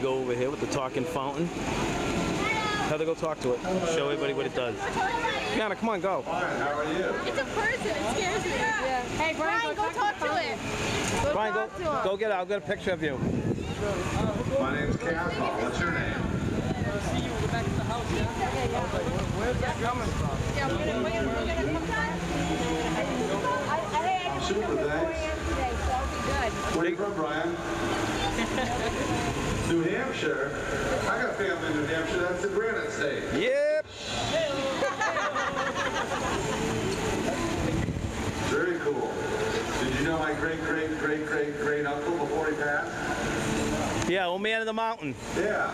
go over here with the talking fountain. Heather, go talk to it. Show everybody what it does. Kiana, come on, go. Fine, how are you? It's a person. It scares me. Yeah. Hey, Brian, go, talk to it. Go Brian, talk go, to him. go get it. I'll get a picture of you. My name's Caswell. What's your name? Yeah, we're gonna, we're gonna, we're gonna come back. I, I, hey, I just Super, wake up at 4 thanks. a.m. today, so I'll be good. Where are you from, Brian? New Hampshire? I got family in New Hampshire. That's the Granite State. Yep. Very cool. Did you know my great, great, great, great, great uncle before he passed? Yeah, old man of the mountain. Yeah.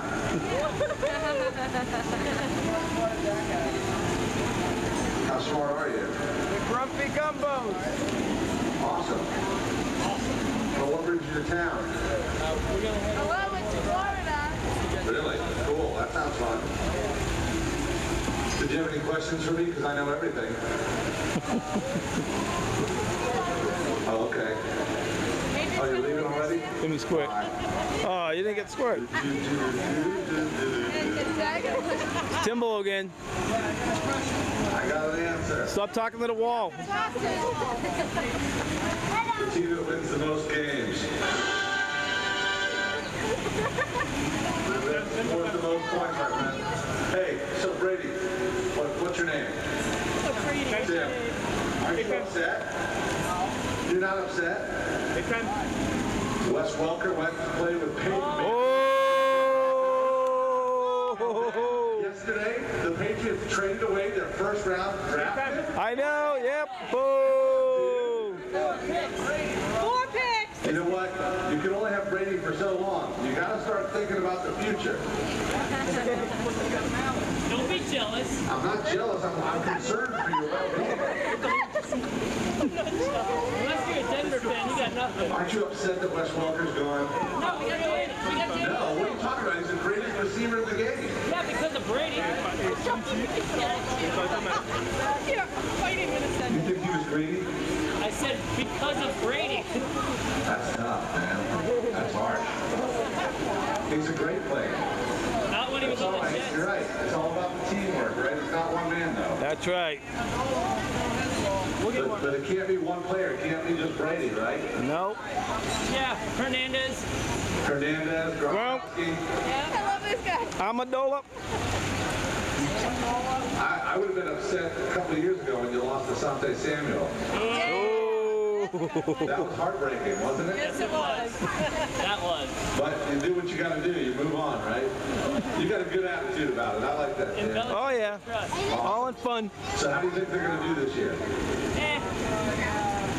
How smart are you? Grumpy Gumbos. Awesome. Well, what brings you to town? Uh, Hello, it's Florida. Really? Cool. That sounds fun. Did you have any questions for me? Because I know everything. oh, okay. Oh, you're leaving already? Give me squirt. Oh, you didn't get squirt. Timbo again. I got an answer. Stop talking to the wall. The team that wins the most games. That's worth the most points, my friend. Hey, so Brady, what, what's your name? Tim. Are you upset? You're not upset? Wes Welker went to play with Peyton Manning. Oh! Yesterday, the Patriots traded away their first round draft pick. I know. Yep. Oh! Four picks. You know what? You can only have Brady for so long. You got to start thinking about the future. Don't be jealous. I'm not jealous. I'm, I'm concerned for your well-being. Unless you're a Denver fan, you got nothing. Aren't you upset that Wes Welker's gone? No, we got Brady. We got Brady. No, what are you talking about? He's the greatest receiver in the game. Yeah, because of Brady. Here, fighting in a second. You think he was greedy? I said because of Brady. That's tough, man. That's harsh. He's a great player. Not when he was on the right. You're right. It's all about the teamwork, right? It's not one man, though. That's right. But, but it can't be one player. It can't be just Brady, right? No. Yeah, Hernandez. Hernandez, Gronkowski. Yeah, I love this guy. Amendola. I, I would have been upset a couple of years ago when you lost to Sante Samuel. Oh! That was heartbreaking, wasn't it? Yes, it was. That was. But you do what you got to do. You move on, right? You got a good attitude about it. I like that. And Oh yeah. trust. All in fun. So how do you think they're going to do this year? Eh,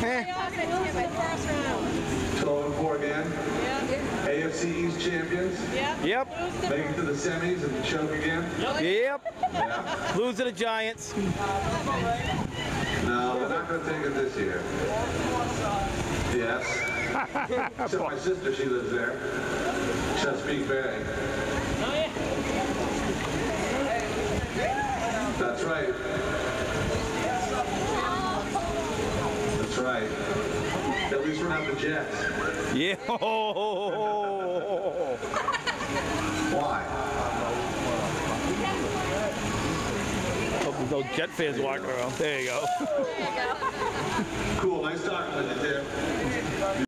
Eh. They all said him in the first round. 12 and 4 again. Yeah. AFC East champions. Yeah. Yep. Make it to the semis and choke again. Yep. Yeah. Lose to the Giants. No, they're not going to take it this year. Yes. Except my sister, she lives there. Chesapeake Bay. oh yeah. That's right. That's right. At least we're not the Jets. Yeah. Why? Hope there's no Jet fans walking around. There you go. Cool. Nice talking with you, Tim.